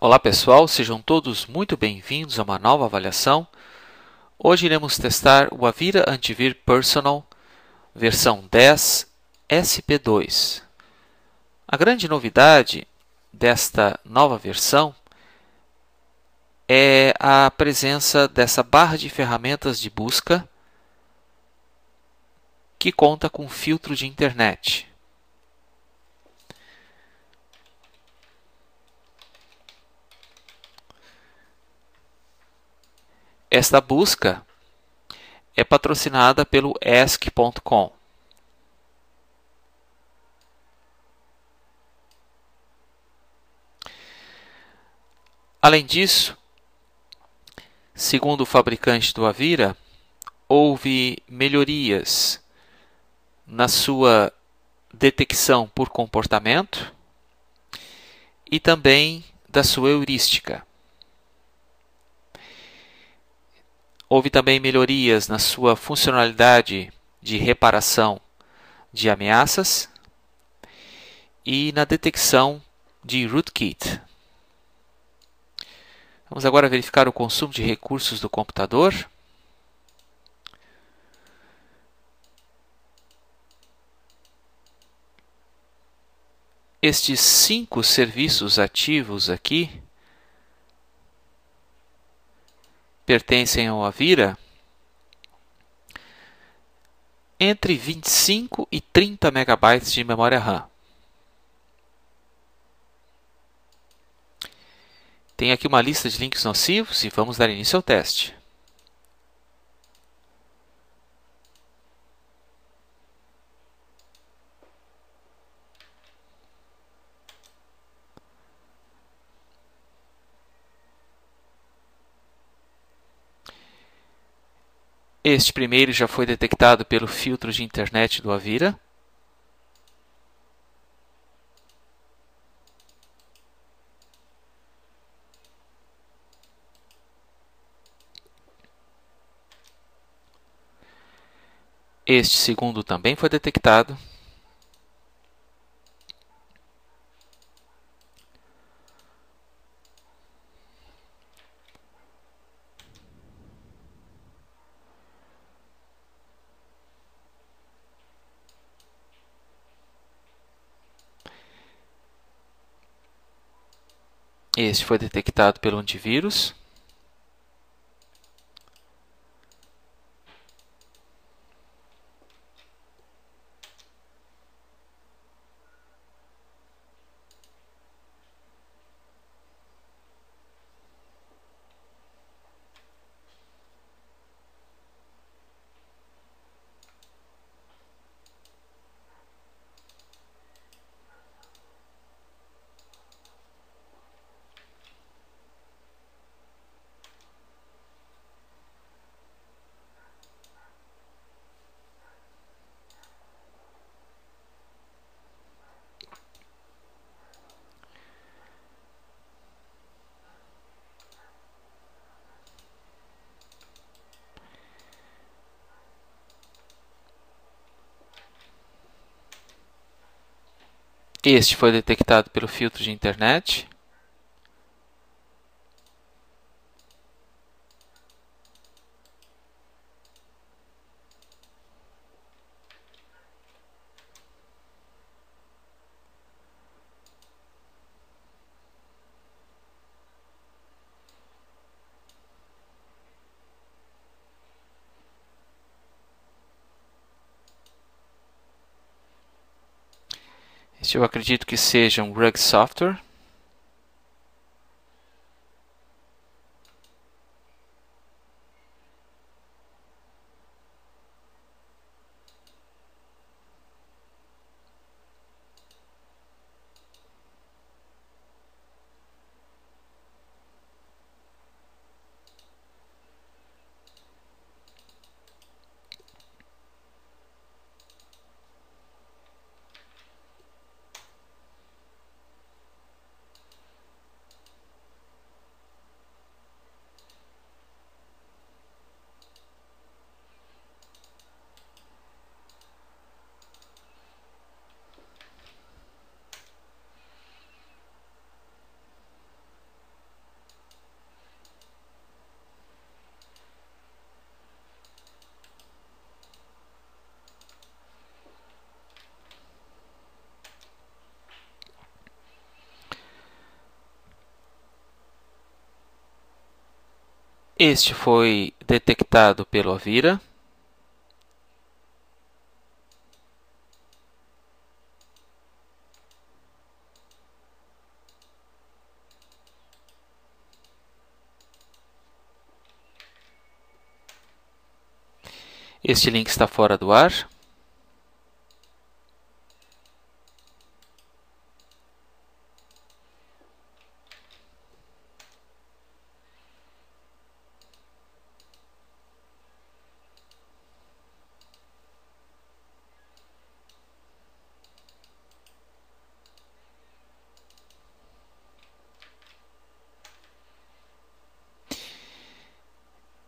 Olá pessoal, sejam todos muito bem-vindos a uma nova avaliação. Hoje iremos testar o Avira Antivir Personal versão 10 SP2. A grande novidade desta nova versão é a presença dessa barra de ferramentas de busca que conta com filtro de internet. Esta busca é patrocinada pelo Ask.com. Além disso, segundo o fabricante do Avira, houve melhorias na sua detecção por comportamento e também da sua heurística. Houve também melhorias na sua funcionalidade de reparação de ameaças e na detecção de rootkit. Vamos agora verificar o consumo de recursos do computador. Estes cinco serviços ativos aqui pertencem ao Avira entre 25 e 30 megabytes de memória RAM. Tem aqui uma lista de links nocivos e vamos dar início ao teste. Este primeiro já foi detectado pelo filtro de internet do Avira. Este segundo também foi detectado. Este foi detectado pelo antivírus. Este foi detectado pelo filtro de internet. Eu acredito que seja um Rug Software. Este foi detectado pelo Avira. Este link está fora do ar.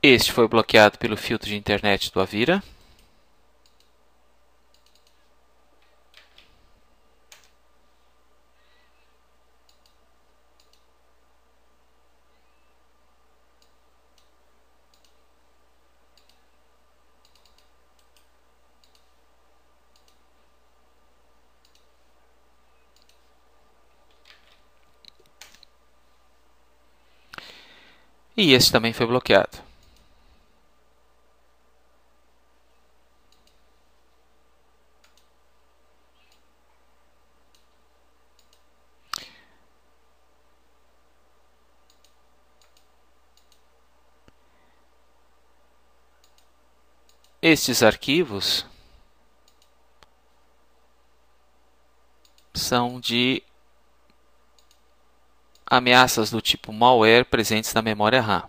Este foi bloqueado pelo filtro de internet do Avira. E esse também foi bloqueado. Estes arquivos são de ameaças do tipo malware presentes na memória RAM.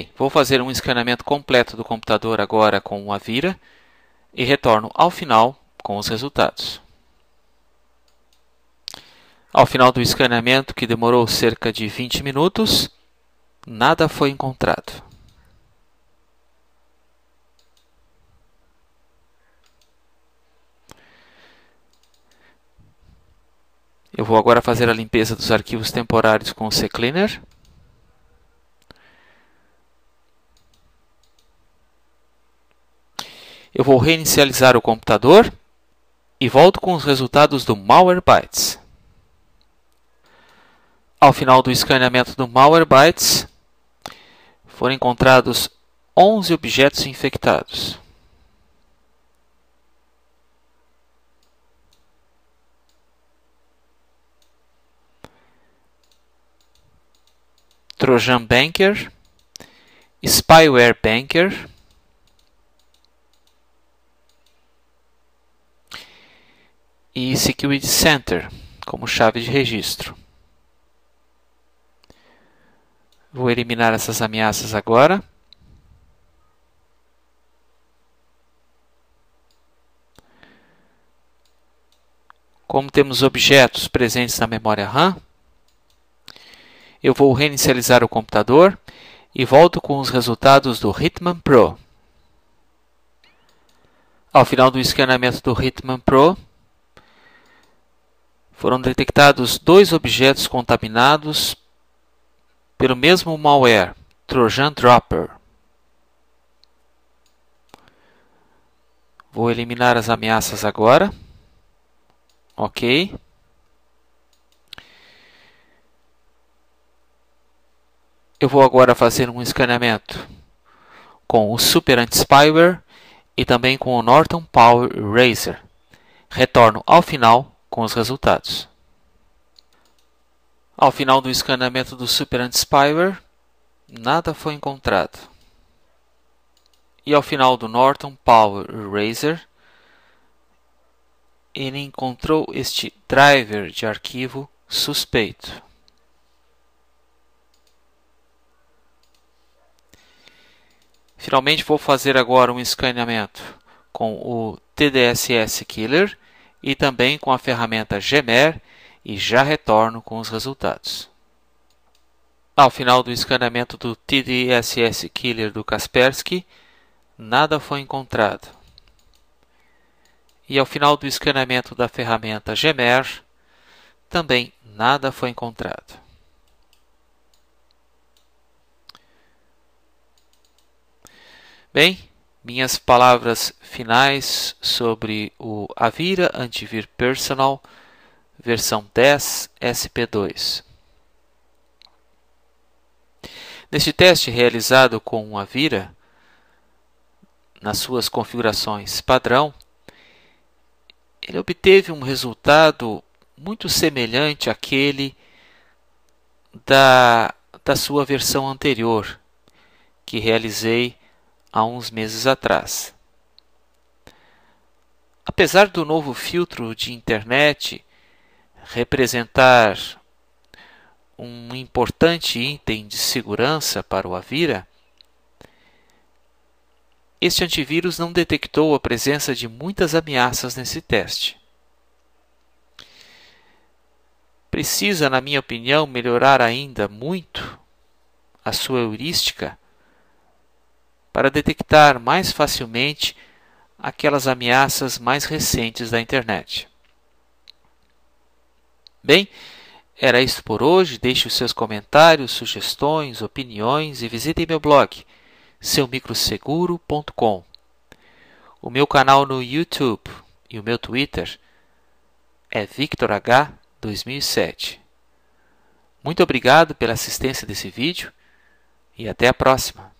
Bem, vou fazer um escaneamento completo do computador agora com o Avira e retorno ao final com os resultados. Ao final do escaneamento, que demorou cerca de 20 minutos, nada foi encontrado. Eu vou agora fazer a limpeza dos arquivos temporários com o CCleaner. Eu vou reinicializar o computador e volto com os resultados do Malwarebytes. Ao final do escaneamento do Malwarebytes, foram encontrados 11 objetos infectados. Trojan Banker, Spyware Banker, e Security Center como chave de registro. Vou eliminar essas ameaças agora. Como temos objetos presentes na memória RAM, eu vou reinicializar o computador e volto com os resultados do Hitman Pro. Ao final do escaneamento do Hitman Pro, foram detectados dois objetos contaminados pelo mesmo malware, Trojan Dropper. Vou eliminar as ameaças agora. Ok. Eu vou agora fazer um escaneamento com o Super Anti-Spyware e também com o Norton Power Eraser. Retorno ao final com os resultados. Ao final do escaneamento do Super Anti-Spyware, nada foi encontrado. E ao final do Norton Power Eraser, ele encontrou este driver de arquivo suspeito. Finalmente vou fazer agora um escaneamento com o TDSS Killer e também com a ferramenta Gmer e já retorno com os resultados. Ao final do escaneamento do TDSS Killer do Kaspersky, nada foi encontrado. e ao final do escaneamento da ferramenta Gemer, também nada foi encontrado. Bem, minhas palavras finais sobre o Avira Antivir Personal versão 10 SP2. Neste teste realizado com o Avira, nas suas configurações padrão, ele obteve um resultado muito semelhante àquele da, da sua versão anterior, que realizei há uns meses atrás. Apesar do novo filtro de internet representar um importante item de segurança para o Avira, este antivírus não detectou a presença de muitas ameaças nesse teste. Precisa, na minha opinião, melhorar ainda muito a sua heurística para detectar mais facilmente aquelas ameaças mais recentes da internet. Bem, era isso por hoje. Deixe os seus comentários, sugestões, opiniões e visitem meu blog seumicroseguro.com. O meu canal no YouTube e o meu Twitter é VictorH2007. Muito obrigado pela assistência desse vídeo e até a próxima.